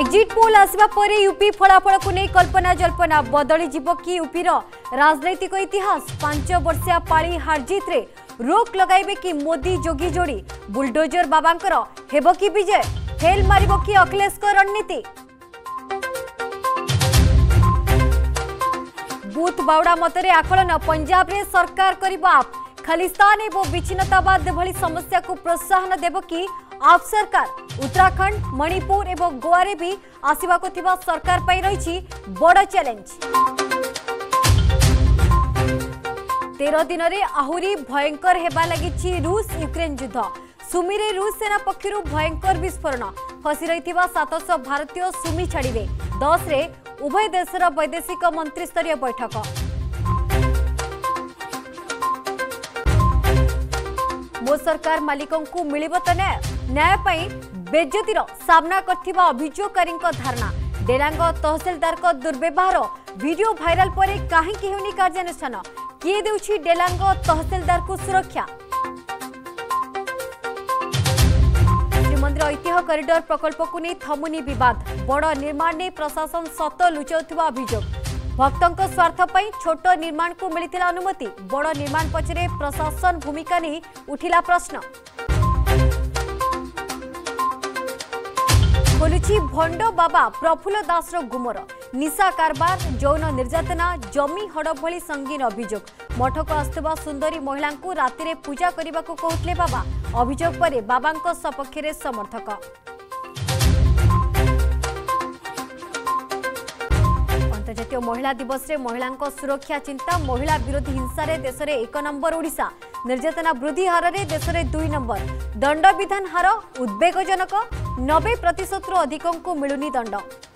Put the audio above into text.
exit poll आसवा पर UP फलाफल को नहीं कल्पना जल्पना बदली जीव कि यूपीर राजनैतिक इतिहास पांच वर्षिया पाड़ी हारजित्रे रोक लगे कि मोदी जोगी जोड़ी बुलडोजर बाबा हेब कि विजय फेल मारिब कि अखिलेश रणनीति बुथ बावड़ा मतरे आकलन पंजाब रे सरकार करिबा आप खालिस्तान और विच्छिन्नतावाद भली समस्या को प्रोत्साहन देव कि आप सरकार उत्तराखंड मणिपुर एवं गोवे भी आसवाक सरकार रही बड़ चैलेंज तेरह दिन में आहरी भयंकर होगा लगी रूस यूक्रेन युद्ध सुमीरे रूस सेना पक्ष भयंकर विस्फोरण फसी रही सातश भारतीय सुमी छाड़े दस रे उभय देशर वैदेशिक मंत्रिस्तरीय बैठक सरकार मालिकों मिल न्याय बेजतीर सामना करी धारणा डेरा तहसिलदार दुर्व्यवहार भिडियो भाइराल पर कहीं कार्यानुषान किए दे डेला तहसिलदार को सुरक्षा श्रीमंदिर ऐतिह करिडर प्रकल्प को नहीं थमुनी बद बड़ निर्माण नहीं प्रशासन सत लुचा अभोग भक्तको स्वर्थ पनि छोट निर्माणको मिला अनुमति बड निर्माण पछेर प्रशासन भूमिका उठिला प्रश्न खोलु भण्ड बाबा प्रफुल्ल दास गुमर निशा कारबार जौन निर्ना जमि हड भो सङ्गीन अभियोग मठको आन्दरी महिला रातिर को क बाबा अभियोग सपक्षर समर्थक ଜାତୀୟ ମହିଳା ଦିବସରେ ମହିଳାଙ୍କ ସୁରକ୍ଷା ଚିନ୍ତା ମହିଳା ବିରୋଧୀ ହିଂସାରେ ଦେଶରେ ଏକ ନମ୍ବର ଓଡ଼ିଶା ନିର୍ଯାତନା ବୃଦ୍ଧି ହାରରେ ଦେଶରେ ଦୁଇ ନମ୍ବର ଦଣ୍ଡବିଧାନ ହାର ଉଦ୍ବେଗଜନକ ନବେ ପ୍ରତିଶତରୁ ଅଧିକଙ୍କୁ ମିଳୁନି ଦଣ୍ଡ